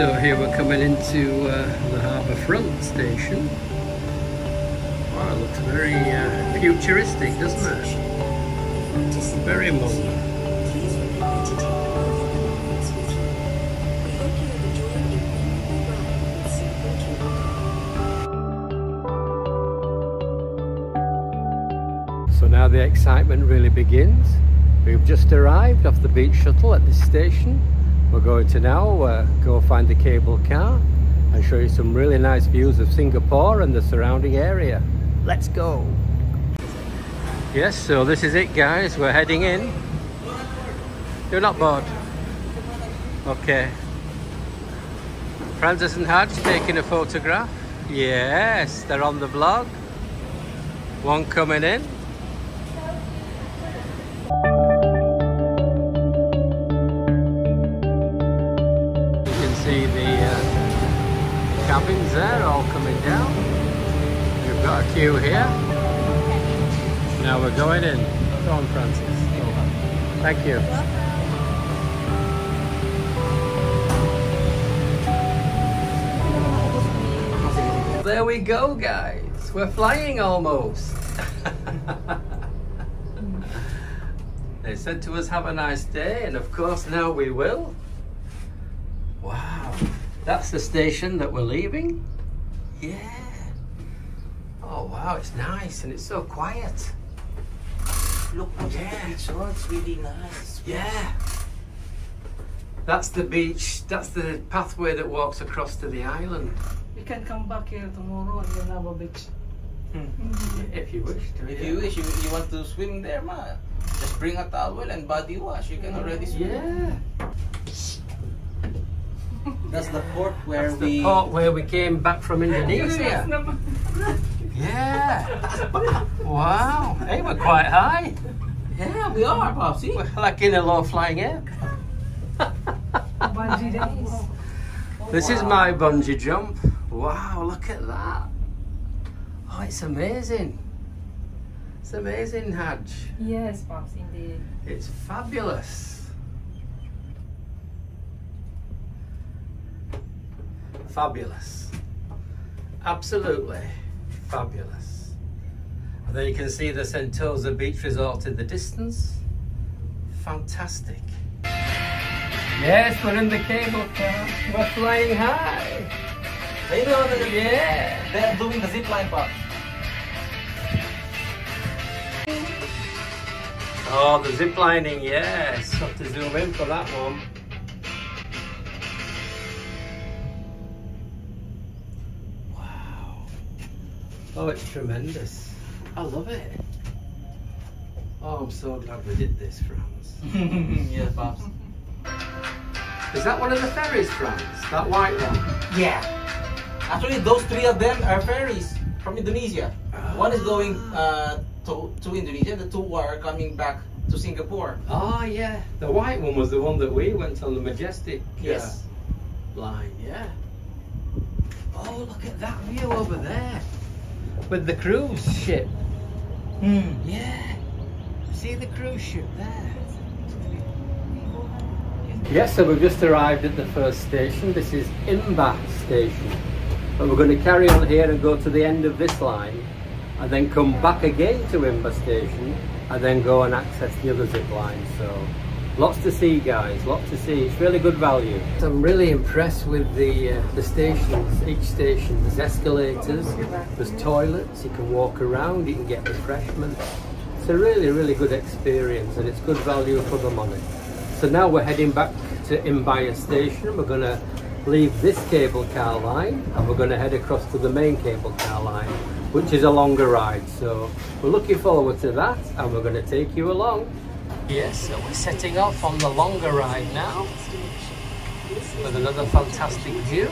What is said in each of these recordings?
so here we're coming into uh, the Harbour Front station. Wow, it looks very uh, futuristic, doesn't it? Very modern. So now the excitement really begins. We've just arrived off the beach shuttle at this station. We're going to now uh, go find the cable car and show you some really nice views of Singapore and the surrounding area. Let's go! Yes, so this is it guys, we're heading in. You're not bored? Okay. Francis and Hadge taking a photograph. Yes, they're on the vlog. One coming in. Cabins there all coming down. We've got a queue here. Now we're going in. Go on, Francis. Go. Thank you. There we go, guys. We're flying almost. they said to us, have a nice day, and of course now we will. Wow. That's the station that we're leaving? Yeah. Oh wow, it's nice and it's so quiet. Look what's Yeah. the beach, oh, it's really nice. Yeah. That's the beach, that's the pathway that walks across to the island. We can come back here tomorrow and then have a beach. Hmm. If you wish to. If yeah. you wish, you, you want to swim there, man. Just bring a towel and body wash. You can already swim. Yeah. That's the port where That's we. the port where we came back from Indonesia. Yeah. Wow. Hey, we're quite high. Yeah, we are, Popsy. We're like in a low flying air. Bungee jump. This is my bungee jump. Wow, look at that. Oh, it's amazing. It's amazing, Hadj. Yes, Pops, indeed. It's fabulous. Fabulous. Absolutely fabulous. And then you can see the Sentosa Beach Resort in the distance. Fantastic. Yes, we're in the cable car. We're flying high. They know that Yeah. they're doing the zip line, Pops. Oh, the zip lining, yes. Have to zoom in for that one. Oh, it's tremendous. I love it. Oh, I'm so glad we did this, Franz. yeah, Pops. Is that one of the ferries, Franz? That white one? Yeah. Actually, those three of them are ferries from Indonesia. One is going uh, to, to Indonesia, the two are coming back to Singapore. Oh, yeah. The white one was the one that we went on the Majestic uh, Yes. line, yeah. Oh, look at that view over there. With the cruise ship. Hmm. Yeah. See the cruise ship there. Yes, so we've just arrived at the first station. This is Imbiah station. But we're going to carry on here and go to the end of this line and then come back again to Imbiah station and then go and access the other zip line. So lots to see guys, lots to see. It's really good value. I'm really impressed with the uh, the stations, each station. There's escalators, there's toilets, you can walk around, you can get refreshments. It's a really, really good experience and it's good value for the money. So now we're heading back to Imbiah station. We're going to leave this cable car line and we're going to head across to the main cable car line, which is a longer ride. So we're looking forward to that and we're going to take you along. Yes, so we're setting off on the longer ride now with another fantastic view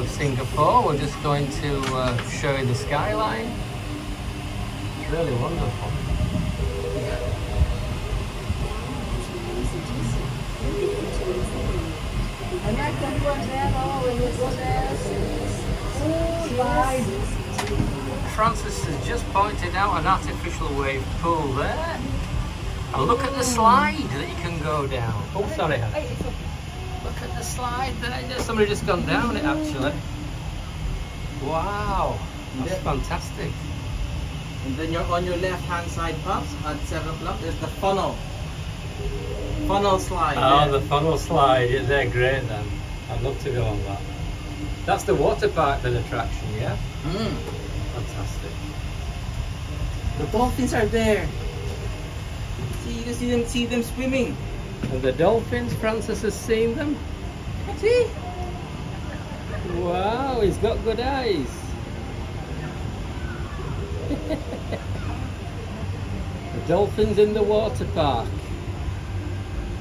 of Singapore. We're just going to uh, show you the skyline. It's really wonderful. Francis has just pointed out an artificial wave pool there. And look at the slide that you can go down. Oh, sorry. Look at the slide there. Somebody just gone down it actually. Wow, that's fantastic. And then you're on your left hand side, Pops, at 7 o'clock, there's the funnel. Funnel slide. Oh, there. the funnel slide, yeah, they're great then. I'd love to go on that. That's the water park then attraction, yeah? Mm. Fantastic. The dolphins are there. See, you see them, see them swimming. And the dolphins, Francis has seen them. See? Wow, he's got good eyes. the dolphins in the water park.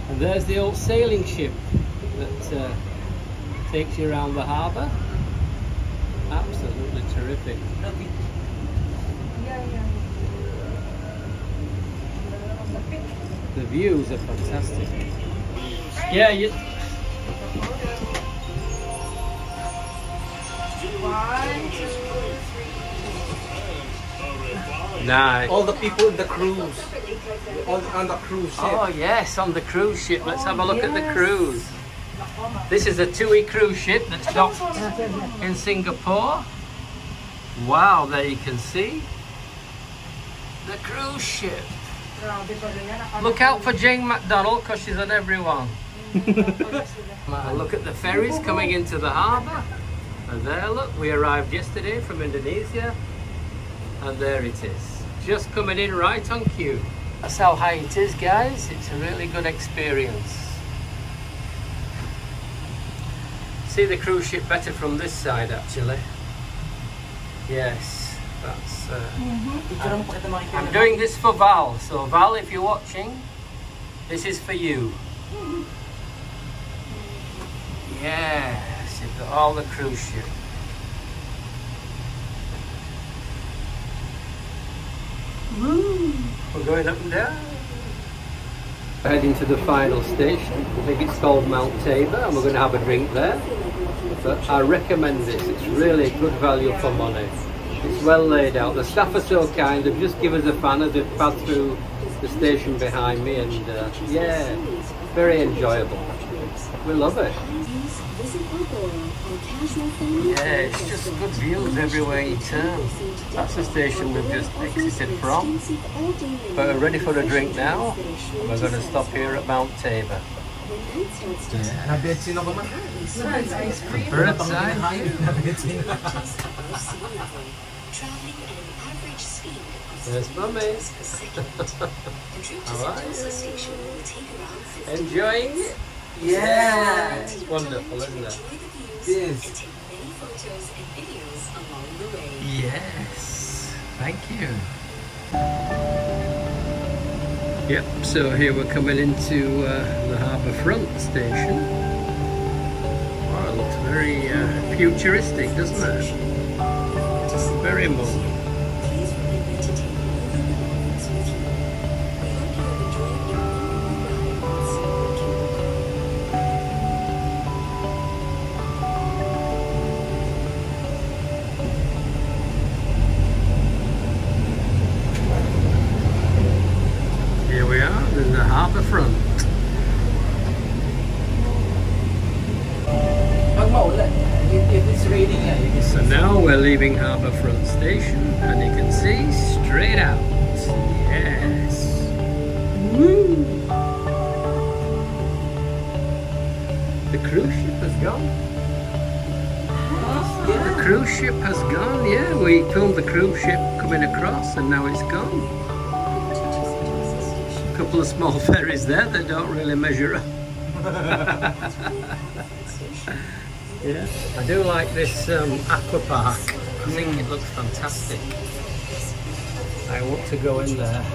And there's the old sailing ship that uh, takes you around the harbour. Absolutely terrific. Yeah, yeah. The views are fantastic. Yeah, you, One, two, three. nice. All the people in the cruise. On, on the cruise ship. Oh yes, on the cruise ship. Let's have a look at the cruise. This is a TUI cruise ship that's docked in Singapore. Wow, there you can see the cruise ship. Grabe pala yan. Akala Look out for Jane McDonald because she's on everyone. Look at the ferries coming into the harbour. And there, look, we arrived yesterday from Indonesia. And there it is. Just coming in right on cue. That's how high it is, guys. It's a really good experience. See the cruise ship better from this side, actually. Yes, that's. Uh, Picture mo pakita mo kay I'm doing this for Val. So Val, if you're watching, this is for you. Yes, you've got all the cruise ship. Woo! We're going up and down. Heading to the final station. I think it's called Mount Faber, and we're going to have a drink there. But I recommend this. It's really good value for money. It's well laid out. The staff are so kind. They've just given us a fan as they pass through the station behind me, and uh, yeah, very enjoyable. We love it. Yeah, it's just good views everywhere you turn. That's the station we've just exited from. But we're ready for a drink now. And we're going to stop here at Mount Faber. Nabetsin ako man. Nice ice cream. Bird's eye. Nabetsin. Traveling at an average speed of There's Mummy. The trip to Sentosa station will take around 50 Enjoying it? Yeah. It's wonderful, isn't it? Enjoy the views Yes. and take many photos and videos along the way. Yes. Thank you. Yep, so here we're coming into uh, the harbour front station. Wow, it looks very uh, futuristic, doesn't it? Very modern. Leaving Harbour Front Station and you can see straight out. Yes. Woo! The cruise ship has gone. The cruise ship has gone, yeah. We filmed the cruise ship coming across and now it's gone. A couple of small ferries there that don't really measure up. Yeah, I do like this um, aqua park. I think it looks fantastic. I want to go in there.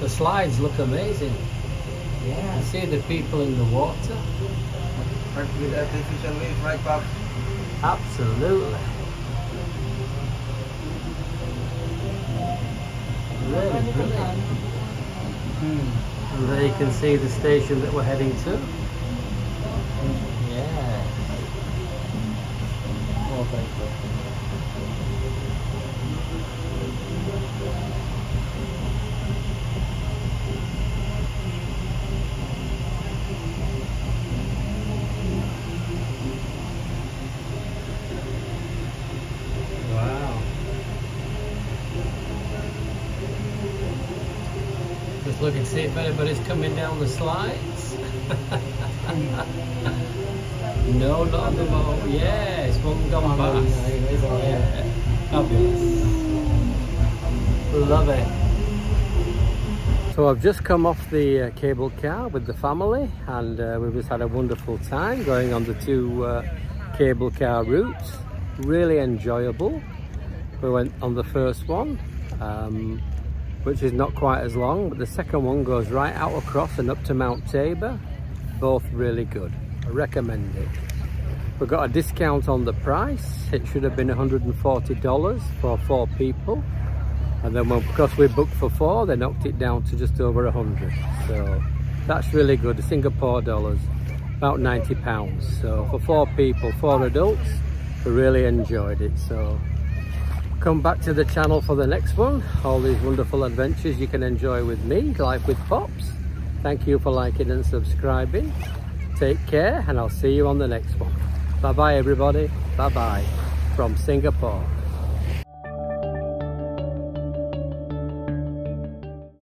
The slides look amazing. Yeah. You see the people in the water? With artificial wave, right, Pop? Absolutely. Really brilliant. Hmm. And there you can see the station that we're heading to. Wow. Just look and see if anybody's coming down the slides. no, not the boat. Yeah. Love it. So I've just come off the uh, cable car with the family and uh, we've just had a wonderful time going on the two uh, cable car routes. Really enjoyable. We went on the first one, um, which is not quite as long, but the second one goes right out across and up to Mount Faber. Both really good. I recommend it. We've got a discount on the price. It should have been $140 for four people. And then when, because we booked for four, they knocked it down to just over a 100. So that's really good. Singapore dollars, about 90 pounds. So for four people, four adults, we really enjoyed it. So come back to the channel for the next one. All these wonderful adventures you can enjoy with me, Life with Pops. Thank you for liking and subscribing. Take care and I'll see you on the next one. Bye bye everybody. Bye bye from Singapore.